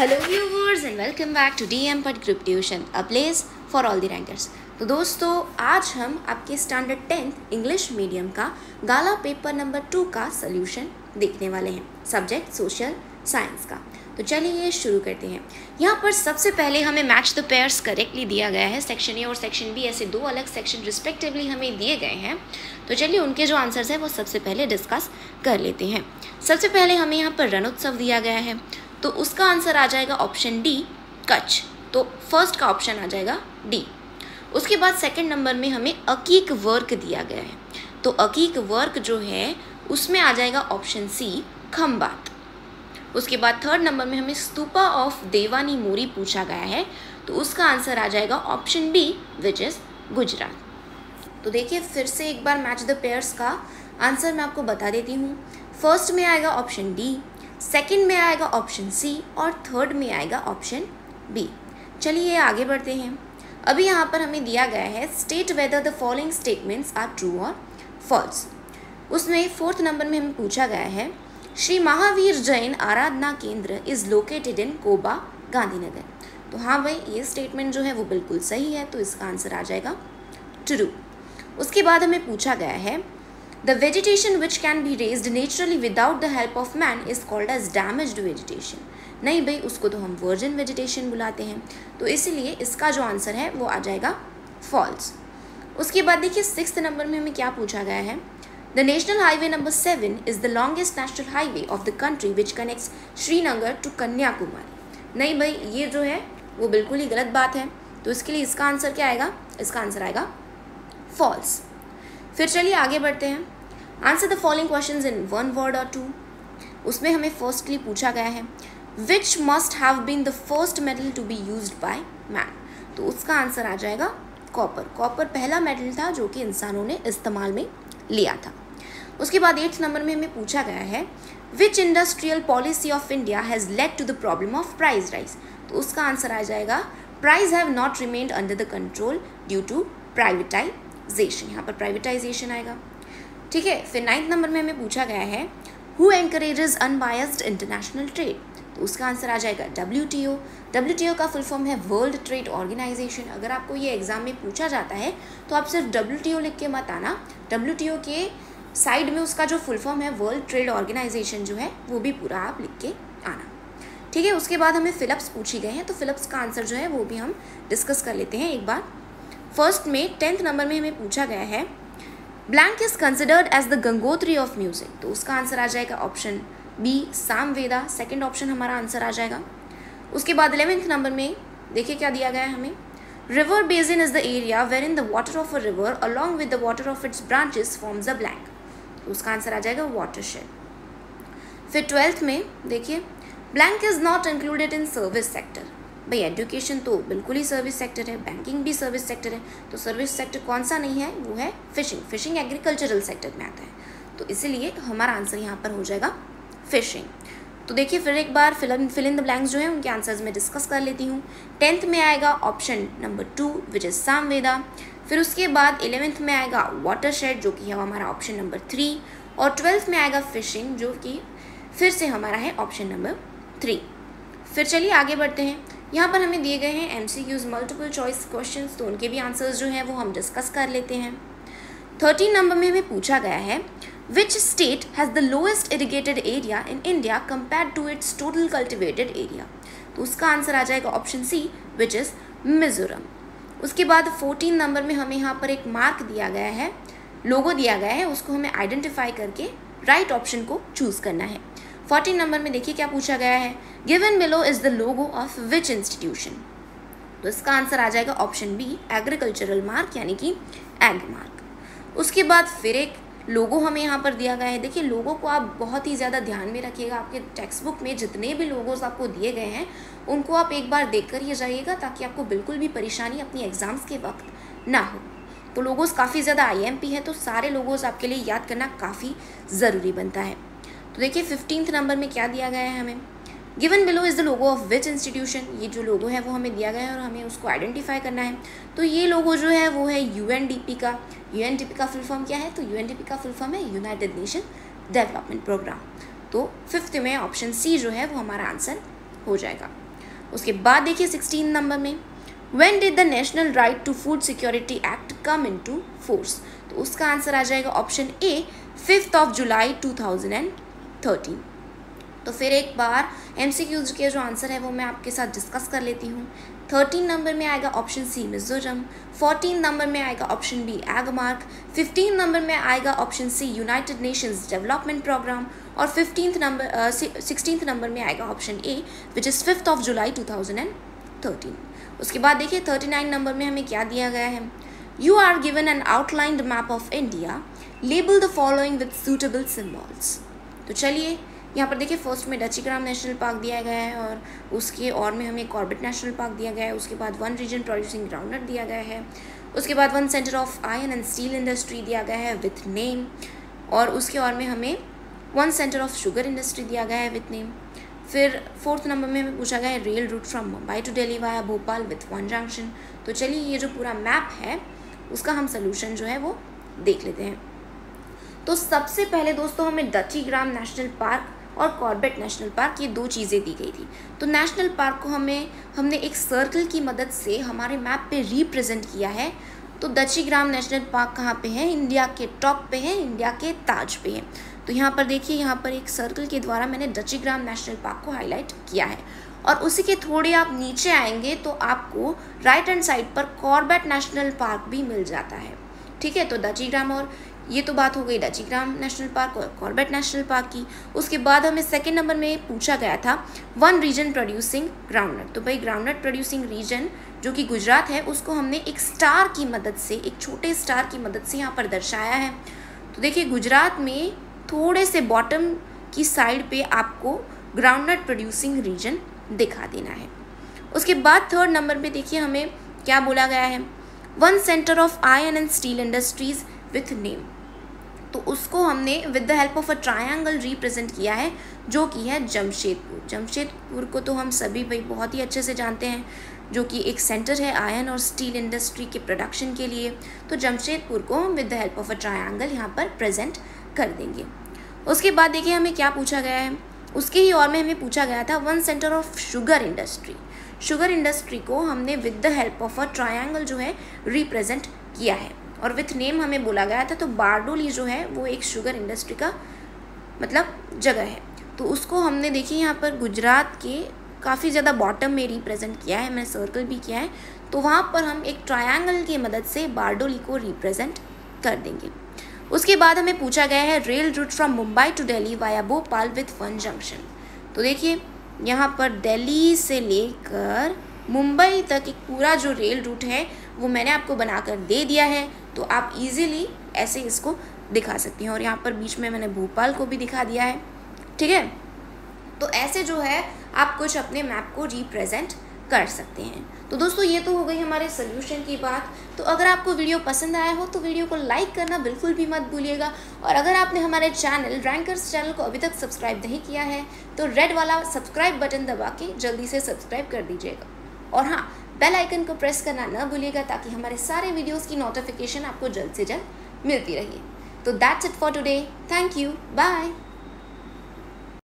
Hello and welcome back to D M Pad group tuition a place for all the rankers तो दोस्तों, आज हम आपके standard tenth English medium का गाला paper number two का solution देखने वाले हैं सब्जेक्ट सोशल साइंस का। तो चलिए ये शुरू करते हैं। यहाँ पर सबसे पहले हमें मैच द पेयर्स करेक्टली दिया गया है सेक्शन ए और सेक्शन बी ऐसे दो अलग सेक्शन रिस्पेक्टिवली हमें दिए गए हैं। तो चलिए उनके जो आंसर्स हैं, वो सबसे पहले डिस्कस कर लेते हैं। सबसे पहले हमें यहाँ पर रणोत्सव दिया गया है। तो उसका आंसर आ जाएगा ऑप्शन डी, कच्छ। तो फ़र्स्ट का ऑप्शन आ जाएगा डी। उसके बाद सेकंड नंबर में हमें अकीक वर्क दिया गया है। तो अकीक वर्क जो है, उसमें आ जाएगा ऑप्शन सी खम्बात उसके बाद थर्ड नंबर में हमें स्तूपा ऑफ़ देवानी मोरी पूछा गया है। तो उसका आंसर आ जाएगा option B which is Gujarat. तो देखिए, फिर से एक बार मैच द पेयर्स का आंसर मैं आपको बता देती हूँ। फ़र्स्ट में आएगा ऑप्शन डी सेकंड में आएगा ऑप्शन सी और थर्ड में आएगा ऑप्शन बी चलिए आगे बढ़ते हैं। अभी यहाँ पर हमें दिया गया है state whether the following statements are true और फॉल्स उसमें फोर्थ नंबर में हमें पूछा गया है, Shri Mahavir Jain Aradhana Kendra is located in Koba Gandhinagar. तो हाँ भाई, ये स्टेटमेंट जो है वो बिल्कुल सही है तो इसका आंसर आ जाएगा ट्रू उसके बाद हमें पूछा गया है The vegetation which can be raised naturally without the help of man is called as damaged vegetation. नहीं भाई, उसको तो हम वर्जन वेजिटेशन बुलाते हैं। तो इसीलिए इसका जो आंसर है, वो आ जाएगा फॉल्स उसके बाद देखिए सिक्स नंबर में हमें क्या पूछा गया है? The national highway number seven is the longest national highway of the country which connects Srinagar to Kanyakumari नहीं भाई, ये जो है, वो बिल्कुल ही गलत बात है। तो इसके लिए इसका आंसर क्या आएगा? इसका आंसर आएगा फॉल्स फिर चलिए आगे बढ़ते हैं। Answer the following question in one word और टू उसमें हमें फर्स्टली पूछा गया है which must have been the first medal to be use by man तो उसका आंसर आ जाएगा कॉपर कॉपर पहला मेडल था जो कि इंसानों ने इस्तेमाल में लिया था। उसके बाद एट्थ नंबर में हमें पूछा गया है which industrial policy of India has led to the problem of price rise तो उसका आंसर आ जाएगा prices have not remained under the control due to privatize privatization यहाँ पर प्राइवेटाइजेशन आएगा। ठीक है, फिर नाइन्थ नंबर में हमें पूछा गया है who encourages unbiased international trade तो उसका आंसर आ जाएगा W T O W T O का फुल फॉर्म है वर्ल्ड ट्रेड ऑर्गेनाइजेशन अगर आपको ये एग्ज़ाम में पूछा जाता है तो आप सिर्फ़ डब्ल्यू टी ओ लिख के मत आना। डब्ल्यू टी ओ के साइड में उसका जो फुल फॉर्म है वर्ल्ड ट्रेड ऑर्गेनाइजेशन जो है, वो भी पूरा आप लिख के आना। ठीक है, उसके बाद हमें फिलिप्स पूछी गए हैं तो फिलिप्स का आंसर जो है, वो भी हम डिस्कस कर लेते हैं एक बार। फ़र्स्ट में टेंथ नंबर में हमें पूछा गया है blank is considered as the Gangotri of music तो उसका आंसर आ जाएगा option B Sama Veda second option हमारा आंसर आ जाएगा। उसके बाद इलेवेंथ नंबर में, देखिए क्या दिया गया है हमें। River basin is the area wherein the water of a river along with the water of its branches forms a blank उसका आंसर आ जाएगा वाटर शेड फिर ट्वेल्थ में, देखिए blank is not included in service sector भाई education तो बिल्कुल ही सर्विस सेक्टर है बैंकिंग भी सर्विस सेक्टर है तो सर्विस सेक्टर कौन सा नहीं है? वो है फिशिंग फिशिंग एग्रीकल्चरल सेक्टर में आता है. तो इसीलिए हमारा आंसर यहाँ पर हो जाएगा फिशिंग तो देखिए, फिर एक बार fill fill in the blanks जो है, उनके आंसर्स मैं डिस्कस कर लेती हूँ. टेंथ में आएगा option number two which is Samaveda फिर उसके बाद इलेवेंथ में आएगा वाटर शेड जो कि है हमारा ऑप्शन नंबर थ्री और ट्वेल्थ में आएगा फिशिंग जो कि फिर से हमारा है ऑप्शन नंबर थ्री फिर चलिए आगे बढ़ते हैं. यहाँ पर हमें दिए गए हैं M C Qs multiple choice question तो उनके भी आंसर्स जो हैं वो हम डिस्कस कर लेते हैं। थर्टीन नंबर में हमें पूछा गया है which state has the lowest irrigated area in India compare to its total cultivated area तो उसका आंसर आ जाएगा option C which is Mizoram उसके बाद फोर्टीन नंबर में हमें यहाँ पर एक मार्क दिया गया है लोगो दिया गया है, उसको हमें आइडेंटिफाई करके राइट right ऑप्शन को चूज़ करना है। फोर्टीन नंबर में देखिए क्या पूछा गया है। Given below is the logo of which institution तो इसका आंसर आ जाएगा ऑप्शन बी एग्रीकल्चरल मार्क यानी कि एग मार्क उसके बाद फिर एक लोगो हमें यहाँ पर दिया गया है। देखिए लोगों को आप बहुत ही ज़्यादा ध्यान में रखिएगा। आपके टेक्स्ट बुक में जितने भी लोगोस आपको दिए गए हैं, उनको आप एक बार देख कर ही जाइएगा ताकि आपको बिल्कुल भी परेशानी अपनी एग्ज़ाम्स के वक्त ना हो। तो लोगोज काफ़ी ज़्यादा आई है तो सारे लोगोज आपके लिए याद करना काफ़ी ज़रूरी बनता है। तो देखिए फिफ्टींथ नंबर में क्या दिया गया है हमें? Given below is the logo of which institution ये जो लोगो है, वो हमें दिया गया है और हमें उसको आइडेंटिफाई करना है। तो ये लोगो जो है, वो है UNDP का। UNDP का फुल फॉर्म क्या है? तो UNDP का फुल फॉर्म है यूनाइटेड नेशन डेवलपमेंट प्रोग्राम तो फिफ्थ में ऑप्शन सी जो है, वो हमारा आंसर हो जाएगा। उसके बाद देखिए सिक्सटीन नंबर में when did the national right to food security act come into force तो उसका आंसर आ जाएगा option A fifth of July two thousand and thirteen. तो फिर एक बार एम के जो आंसर है वो मैं आपके साथ डिस्कस कर लेती हूँ। थर्टीन नंबर में आएगा option C Mizoram fourteen number में आएगा option B Agmark fifteen number में आएगा option C united nations development program और फिफ्टींथ नंबर सिक्सटीन नंबर में आएगा option A which is fifth of July two thousand and thirteen उसके बाद देखिए थर्टी नाइन नंबर में हमें क्या दिया गया है? You are given an outlined map of India label the following with suitable symbols तो चलिए, यहाँ पर देखिए फ़र्स्ट में डचीग्राम नेशनल पार्क दिया गया है और उसके और में हमें कॉर्बेट नेशनल पार्क दिया गया है। उसके बाद वन रीजन प्रोड्यूसिंग ग्राउंडनट दिया गया है। उसके बाद one centre of iron and steel industry दिया गया है विथ नेम और उसके और में हमें one centre of sugar industry दिया गया है विथ नेम फिर फोर्थ नंबर में हमें पूछा गया है rail route from Mumbai to Delhi via Bhopal with one junction तो चलिए, ये जो पूरा मैप है, उसका हम सोल्यूशन जो है वो देख लेते हैं। तो सबसे पहले दोस्तों हमें दची ग्राम नेशनल पार्क और कॉर्बेट नेशनल पार्क ये दो चीज़ें दी गई थी। तो नेशनल पार्क को हमें, हमने एक सर्कल की मदद से हमारे मैप पे रिप्रेजेंट किया है। तो दची ग्राम नेशनल पार्क कहाँ पे है? इंडिया के टॉप पे है, इंडिया के ताज पे है। तो यहाँ पर देखिए, यहाँ पर एक सर्कल के द्वारा मैंने डची ग्राम नेशनल पार्क को हाईलाइट किया है। और उसी के थोड़े आप नीचे आएँगे तो आपको राइट हैंड साइड पर कॉर्बेट नेशनल पार्क भी मिल जाता है। ठीक है तो दची ग्राम और ये तो बात हो गई डचीग्राम नेशनल पार्क और कॉर्बेट नेशनल पार्क की। उसके बाद हमें सेकेंड नंबर में पूछा गया था वन रीजन प्रोड्यूसिंग ग्राउंडनट तो भाई ग्राउंडनट प्रोड्यूसिंग रीजन जो कि गुजरात है, उसको हमने एक स्टार की मदद से, एक छोटे स्टार की मदद से यहाँ पर दर्शाया है। तो देखिए, गुजरात में थोड़े से बॉटम की साइड पे आपको ग्राउंडनट प्रोड्यूसिंग रीजन दिखा देना है। उसके बाद थर्ड नंबर पे देखिए हमें क्या बोला गया है? One centre of iron and steel industries with name तो उसको हमने with the help of a triangle represent किया है, जो कि है जमशेदपुर। जमशेदपुर को तो हम सभी भाई बहुत ही अच्छे से जानते हैं, जो कि एक सेंटर है आयन और स्टील इंडस्ट्री के प्रोडक्शन के लिए। तो जमशेदपुर को हम with the help of a triangle यहाँ पर प्रेजेंट कर देंगे। उसके बाद देखिए हमें क्या पूछा गया है। उसके ही और में हमें पूछा गया था one centre of sugar industry sugar industry को हमने with the help of a triangle जो है रिप्रेजेंट किया है। और विथ नेम हमें बोला गया था तो बारडोली जो है, वो एक शुगर इंडस्ट्री का मतलब जगह है। तो उसको हमने देखिए यहाँ पर गुजरात के काफ़ी ज़्यादा बॉटम में रिप्रेजेंट किया है, मैंने सर्कल भी किया है। तो वहाँ पर हम एक ट्रायंगल की मदद से बारडोली को रिप्रेजेंट कर देंगे। उसके बाद हमें पूछा गया है rail route from Mumbai to Delhi via Bhopal with one junction तो देखिए, यहाँ पर दिल्ली से लेकर मुंबई तक एक पूरा जो रेल रूट है, वो मैंने आपको बनाकर दे दिया है। तो आप इजीली ऐसे इसको दिखा सकती हैं। और यहाँ पर बीच में मैंने भोपाल को भी दिखा दिया है। ठीक है? तो ऐसे जो है, आप कुछ अपने मैप को रिप्रेजेंट कर सकते हैं। तो दोस्तों, ये तो हो गई हमारे सोल्यूशन की बात। तो अगर आपको वीडियो पसंद आया हो तो वीडियो को लाइक करना बिल्कुल भी मत भूलिएगा। और अगर आपने हमारे चैनल रैंकर्स चैनल को अभी तक सब्सक्राइब नहीं किया है तो रेड वाला सब्सक्राइब बटन दबा के जल्दी से सब्सक्राइब कर दीजिएगा। और हाँ बेल आइकन को प्रेस करना ना भूलिएगा ताकि हमारे सारे वीडियोस की नोटिफिकेशन आपको जल्द से जल्द मिलती रहे। तो that's it for today thank you bye